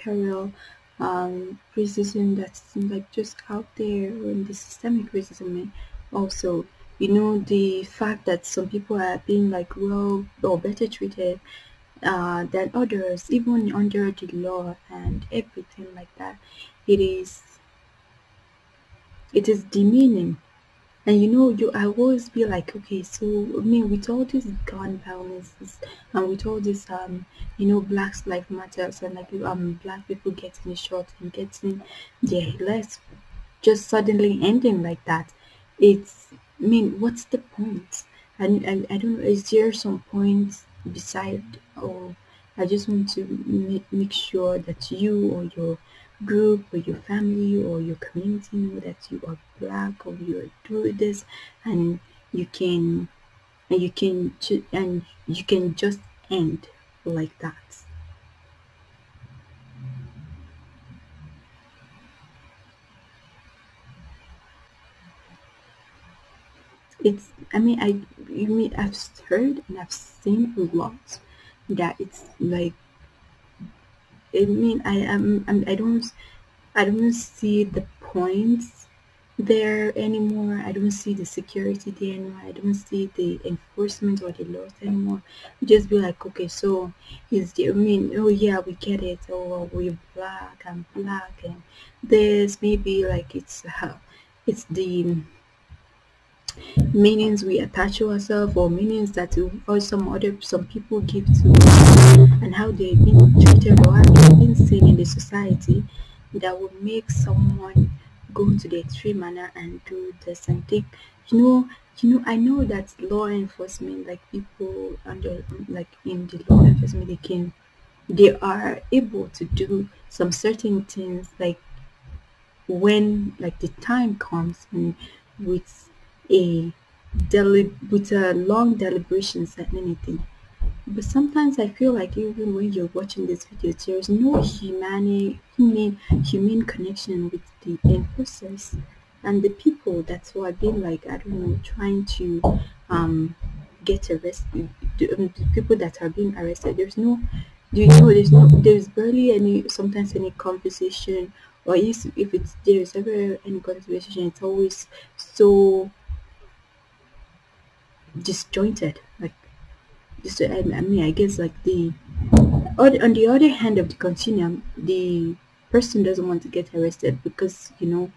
parallel um, racism that's like just out there and the systemic racism also you know the fact that some people are being like well or better treated uh, than others even under the law and everything like that it is it is demeaning and you know you i always be like okay so i mean with all these gun violence and with all this um you know black life matters and like um black people getting shot and getting their lives just suddenly ending like that it's i mean what's the point? and I, I don't know is there some point beside or i just want to make, make sure that you or your group or your family or your community know that you are black or you are doing this and you can and you can and you can just end like that. It's i mean i you mean i've heard and i've seen a lot that it's like I mean, I am. I don't. I don't see the points there anymore. I don't see the security there anymore. I don't see the enforcement or the laws anymore. Just be like, okay, so is the. I mean, oh yeah, we get it. Oh, we're black. I'm black, and this maybe like it's uh, it's the meanings we attach to ourselves or meanings that or some other some people give to us and how they've been treated or how they've been seen in the society that will make someone go to the extreme manner and do this and you know you know i know that law enforcement like people under like in the law enforcement they can they are able to do some certain things like when like the time comes and with a with a long deliberations and anything. But sometimes I feel like even when you're watching this video, there's no humane, humane, humane connection with the enforcers and the people that's who have been like I don't know trying to um get arrested. The, um, the people that are being arrested. There's no, do you know? There's no, there's barely any sometimes any conversation or if if it's there's ever any conversation, it's always so disjointed like just I, I mean i guess like the on the other hand of the continuum the person doesn't want to get arrested because you know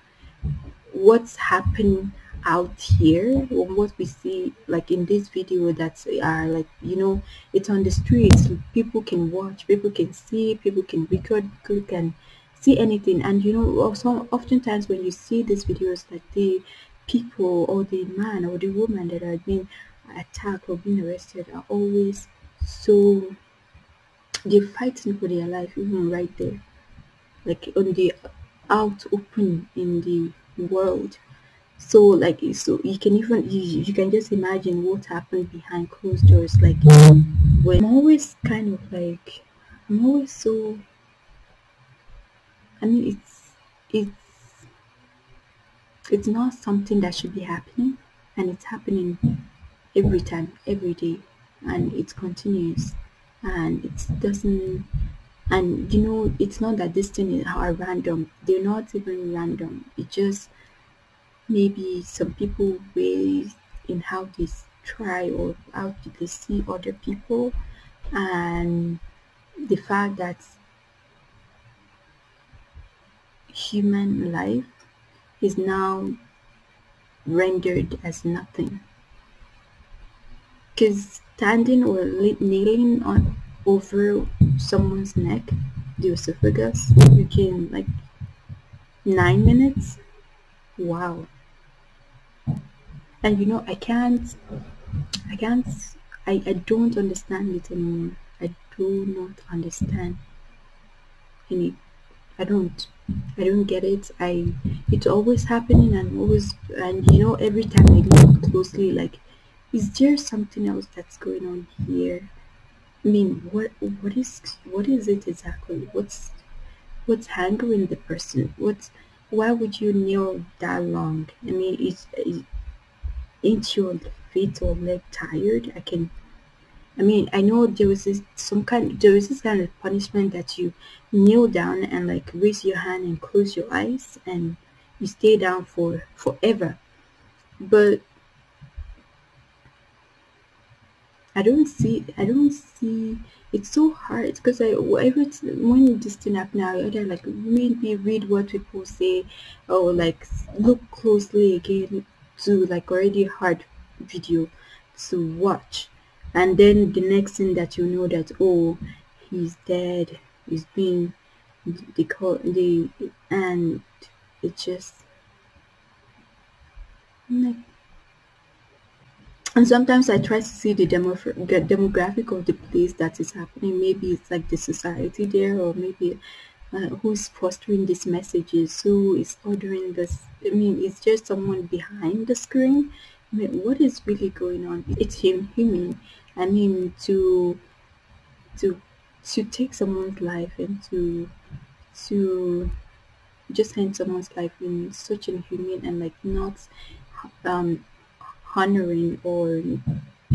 what's happening out here what we see like in this video that are like you know it's on the streets. People can watch people can see people can record people can see anything. And you know also oftentimes when you see these videos like the people or the man or the woman that are being attacked or being arrested are always so they're fighting for their life even right there. Like on the out open in the world. So like so you can even you, you can just imagine what happened behind closed doors. Like when i'm always kind of like i'm always so i mean it's it's it's not something that should be happening and it's happening every time every day and it continues and it doesn't and you know it's not that this thing is are random. They're not even random. It just maybe some people ways in how they try or how they see other people and the fact that human life is now rendered as nothing. Because standing or kneeling on over someone's neck the esophagus you can like nine minutes? Wow. And you know i can't i can't i, I don't understand it anymore. I do not understand any i don't i don't get it. I it's always happening and always and you know every time i look closely like is there something else that's going on here? I mean what what is what is it exactly? What's what's hanging the person? What's why would you kneel that long? I mean is, is ain't your feet or leg tired? I can I mean, I know there was this some kind there is this kind of punishment that you kneel down and like raise your hand and close your eyes and you stay down for forever. But I don't see I don't see it's so hard because I every when this thing happen now I either like me read what people say or like look closely again to like already hard video to watch and then the next thing that you know that oh he's dead he's been the the and it just like and sometimes I try to see the, demo, the demographic of the place that is happening. Maybe it's like the society there, or maybe uh, who's fostering these messages, who is ordering this. I mean, it's just someone behind the screen. I mean, what is really going on? It's him, human. I mean, to to to take someone's life and to to just end someone's life in such an inhumane and like not um honoring or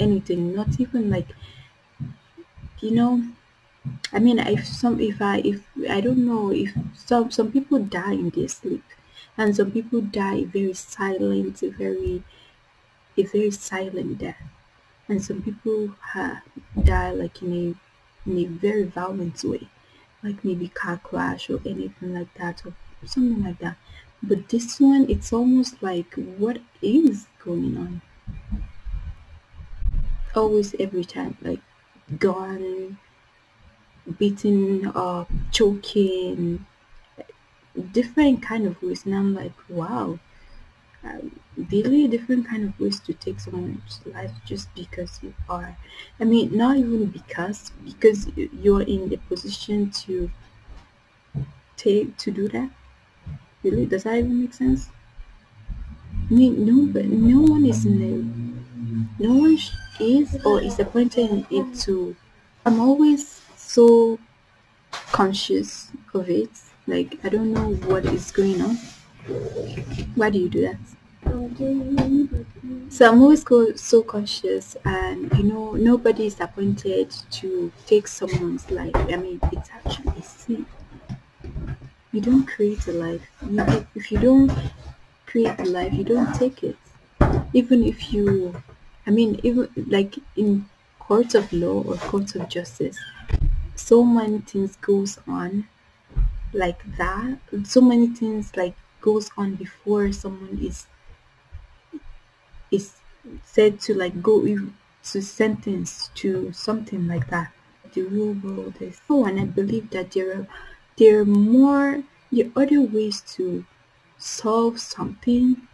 anything not even like you know i mean if some if i if i don't know if some some people die in their sleep and some people die very silent very a very silent death and some people ha, die like in a in a very violent way. Like maybe car crash or anything like that or something like that. But this one it's almost like what is going on? Always every time like gone beaten up choking different kind of ways. And i'm like wow. Um, really different kind of ways to take someone's life just because you are. I mean not even because because you're in the position to take to do that? Really? Does that even make sense? I mean no but no one is in no one is or is appointed it to i'm always so conscious of it. Like i don't know what is going on. Why do you do that so i'm always so conscious and you know nobody is appointed to take someone's life. I mean it's actually a sin. You don't create a life. You, if you don't create a life you don't take it. Even if you i mean even like in courts of law or courts of justice so many things goes on like that. So many things like goes on before someone is is said to like go to sentence to something like that. The real world is oh and i believe that there are there are more are other ways to solve something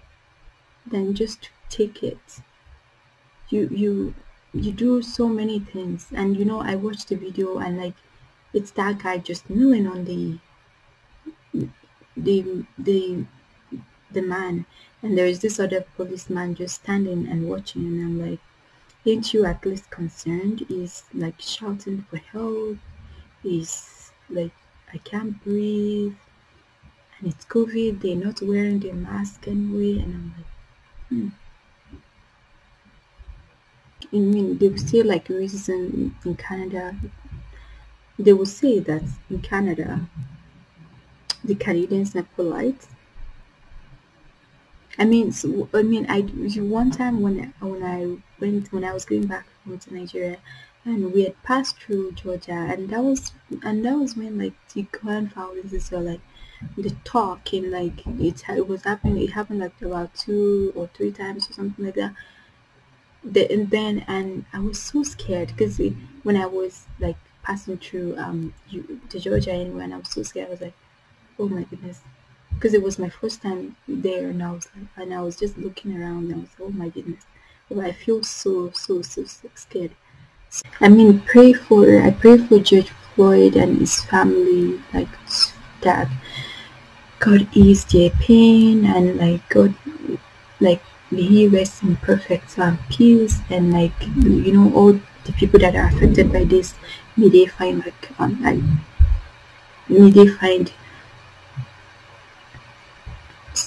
than just take it. You you you do so many things. And you know i watched the video and like it's that guy just kneeling on the the the the man and there is this other policeman just standing and watching and i'm like ain't you at least concerned he's like shouting for help he's like i can't breathe and it's covid they're not wearing their mask anyway and i'm like hmm I mean, they will say like racism in Canada. They will say that in Canada, the Canadians are polite. I mean, so, I mean, I one time when when I went when I was going back home to Nigeria, and we had passed through Georgia, and that was and that was when like the grandfathers were like the talk and like it, it was happening. It happened like about two or three times or something like that. The, and then and I was so scared because when I was like passing through um you, to Georgia anyway, and I was so scared. I was like, oh my goodness because it was my first time there and I was and I was just looking around and I was oh my goodness. I feel so so so, scared. I mean pray for I pray for George Floyd and his family like that God ease their pain and like God like he rest in perfect um, peace and like you know all the people that are affected by this may they find like um like may they find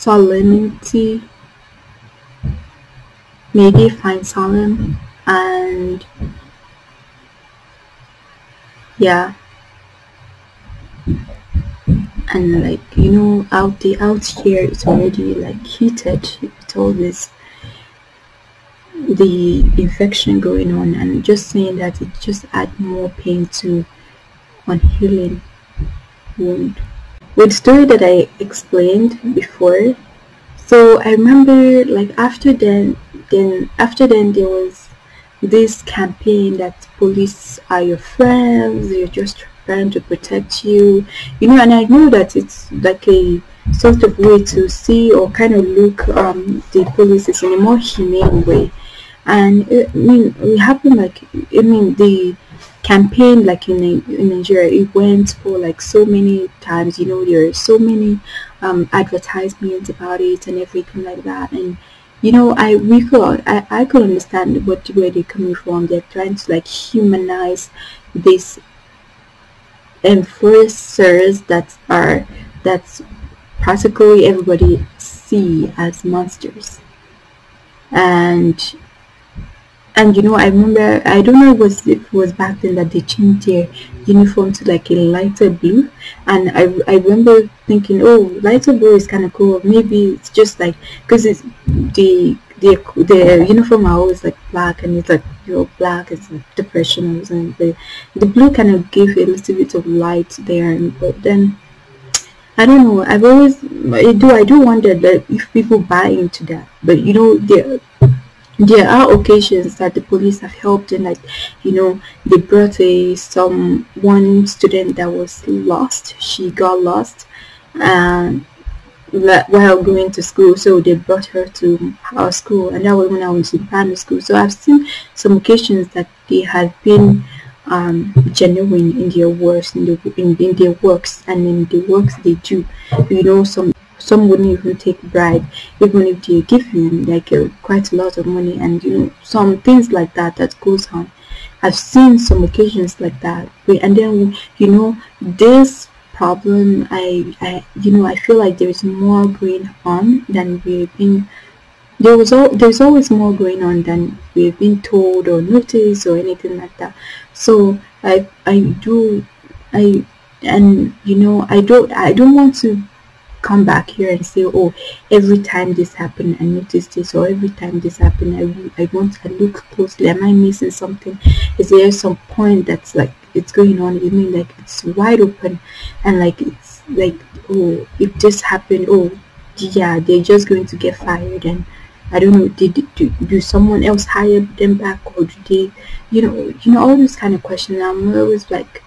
solemnity may they find solemn and yeah. And like you know out the out here it's already like heated. With all this the infection going on and just saying that it just add more pain to on healing wound with the story that i explained before so i remember like after then then after then there was this campaign that police are your friends you're just trying to protect you. You know and i know that it's like a sort of way to see or kind of look um, the police in a more humane way. And it, I mean it happened like I mean the campaign like in, in Nigeria it went for like so many times you know there are so many um, advertisements about it and everything like that. And you know I we could I, I could understand what where they're coming from. They're trying to like humanize these enforcers that are that's practically everybody see as monsters. And and you know i remember i don't know was it was back then that they changed their uniform to like a lighter blue. And i i remember thinking oh lighter blue is kind of cool. Maybe it's just like because it's the the the uniform are always like black and it's like you know black is like depression and the the blue kind of gave a little bit of light there. But then I don't know. I've always I do I do wonder that if people buy into that, but you know there there are occasions that the police have helped and like you know they brought a some one student that was lost. She got lost and while going to school. So they brought her to our school and that was when i was in primary school. So i've seen some occasions that they have been um, genuine in their works in, the, in, in their works and in the works they do. You know some some wouldn't even take bribe even if they give you like uh, quite a lot of money and you know some things like that that goes on. I've seen some occasions like that and then you know this problem i i you know i feel like there's more going on than we've been there was all there's always more going on than we've been told or noticed or anything like that. So i i do i and you know i don't i don't want to come back here and say oh every time this happened i noticed this or every time this happened i, I want to look closely. Am i missing something? Is there some point that's like it's going on you mean like it's wide open and like it's like oh if this happened. Oh yeah they're just going to get fired and I don't know did do, do someone else hire them back or do they you know you know all these kind of questions. I'm always like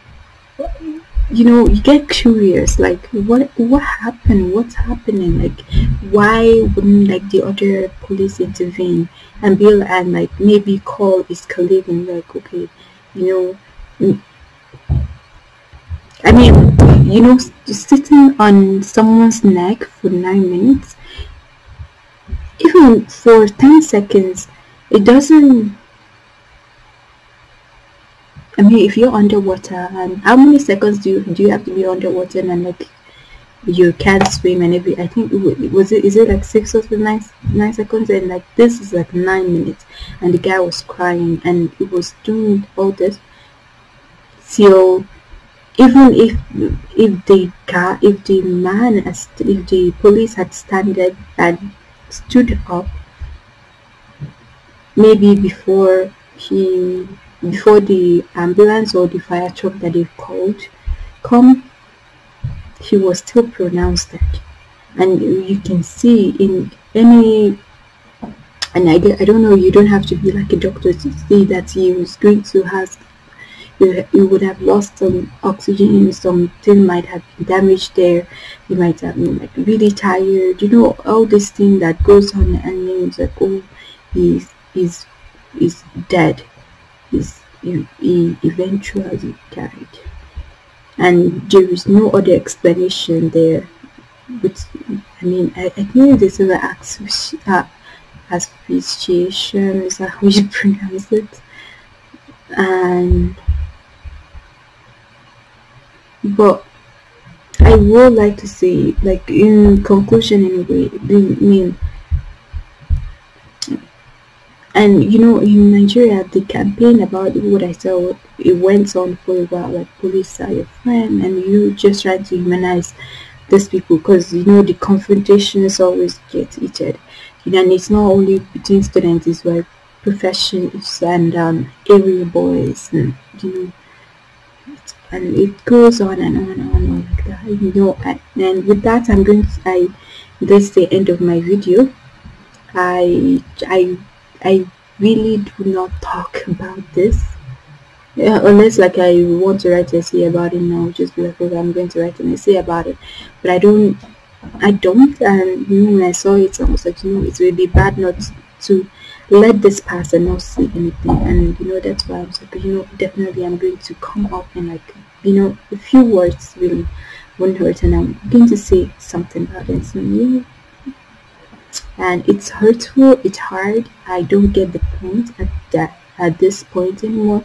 you know you get curious like what what happened? What's happening? Like why wouldn't like the other police intervene and be and like maybe call his colleague and like okay you know mm, i mean you know sitting on someone's neck for nine minutes even for 10 seconds it doesn't I mean, if you're underwater, and how many seconds do you do you have to be underwater and like you can't swim and every? I think was it is it like six or nine nine seconds and like this is like nine minutes, and the guy was crying and he was doing all this So even if if the car if the man if the police had standed and stood up maybe before he before the ambulance or the fire truck that they called come he was still pronounced dead. And you can see in any and I, I don't know you don't have to be like a doctor to see that he was going to have you, would have lost some oxygen something might have been damaged there. You might have been like really tired you know all this thing that goes on and it's like oh he's he's he's dead is he eventually died. And there is no other explanation there. But I mean I, I think this is an uh, asphyxiation is that how you pronounce it. And but I would like to say like in conclusion anyway I mean and you know in Nigeria the campaign about what I saw it went on for a while like police are your friend and you just try to humanize these people because you know the confrontations always get heated. You know and it's not only between students it's like professions and um, area boys and you know and it goes on and on and on like that you know. And, with that i'm going to i this the end of my video. I i i really do not talk about this yeah, unless like I want to write an essay about it now, just be like, okay, I'm going to write an essay about it. But I don't, I don't, and you when I saw it, I was like, you know, it would be bad not to let this pass and not see anything. And you know, that's why I was like, you know, definitely I'm going to come up and like, you know, a few words really won't hurt, and I'm going to say something about it. So, yeah. And it's hurtful, it's hard. I don't get the point at that at this point anymore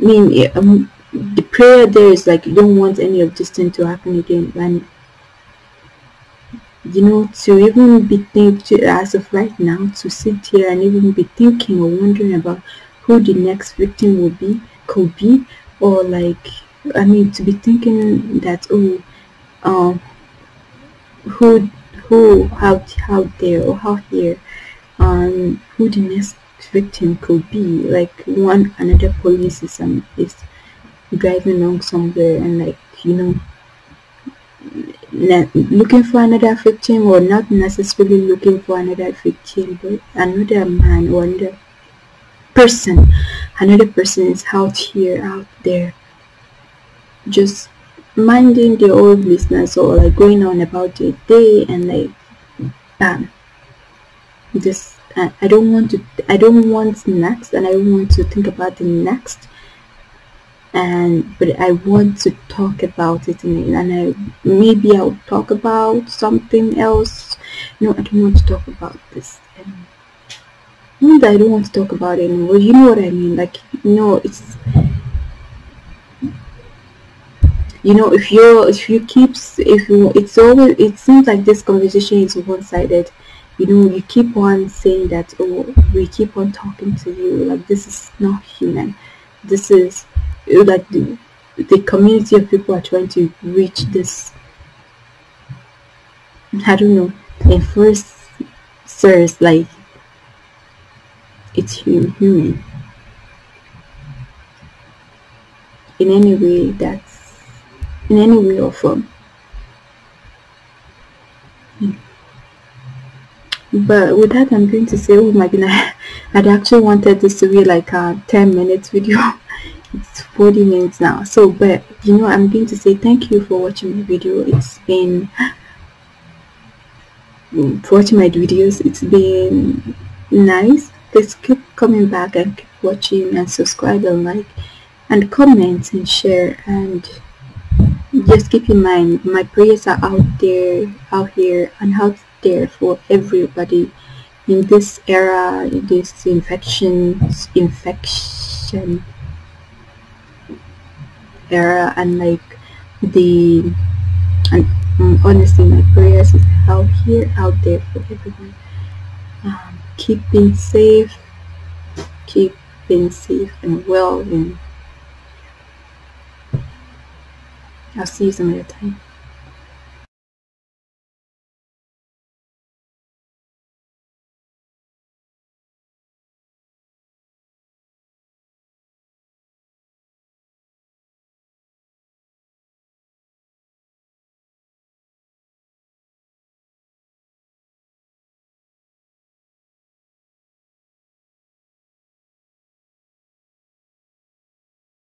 I mean, um, the prayer there is like you don't want any of this thing to happen again, and you know to even be thinking as of right now to sit here and even be thinking or wondering about who the next victim will be could be or like i mean to be thinking that oh um who who out out there or out here um who the next victim could be. Like one another police is, um, is driving along somewhere and like you know looking for another victim or not necessarily looking for another victim but another man or another person. Another person is out here out there just minding their own business or like going on about their day and like bam. Just I don't want to I don't want next and I don't want to think about the next. And but I want to talk about it and, and I maybe I'll talk about something else. No I don't want to talk about this and I don't want to talk about it anymore. You know what I mean? Like know it's you know if you're if you keep if you it's always it seems like this conversation is one-sided. You know you keep on saying that oh we keep on talking to you like this is not human. This is like the, the community of people are trying to reach this i don't know in first serves like it's human. In any way that's in any way or form. But with that i'm going to say oh my goodness i'd actually wanted this to be like a 10 minutes video. It's 40 minutes now. So but you know i'm going to say thank you for watching my video. It's been for watching my videos it's been nice. Please keep coming back and keep watching and subscribe and like and comment and share and just keep in mind my prayers are out there out here and out there for everybody in this era in this infection infection era and like the and um, honestly my prayers is out here out there for everyone. Um, keep being safe keep being safe and well and I'll see you some other time